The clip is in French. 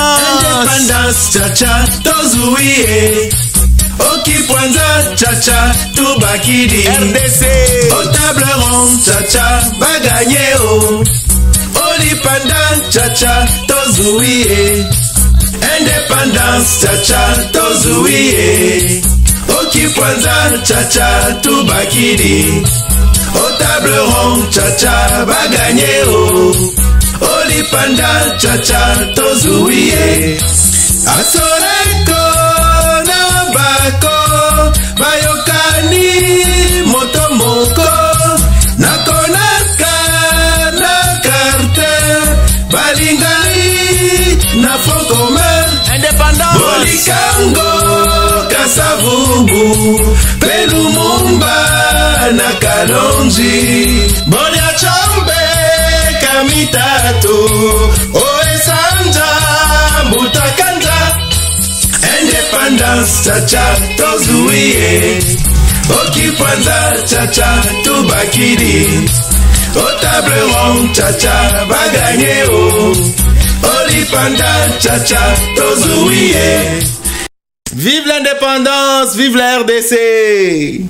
indépendance chacha tozuie okipwanza chacha tubakidi RDC au table ronde chacha baganye o olipanda chacha tozuie indépendance chacha tozuie okipwanza chacha tubakidi au table ronde chacha baganye o olipanda chacha tozuie. Asoreko na bako bayokani moto moko. Nakonaka na karte balingani na fokoma indépendance. Bolikango kasavubu mpe lumumba na kalonji. boliachombe kamitatu oesanja butakanja indépendance chacha tozuie. Okipwanza chacha tubakidi. Au table ronde chacha baganye o olipanda chacha tozuie. Vive l'indépendance, vive la RDC